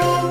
Радио.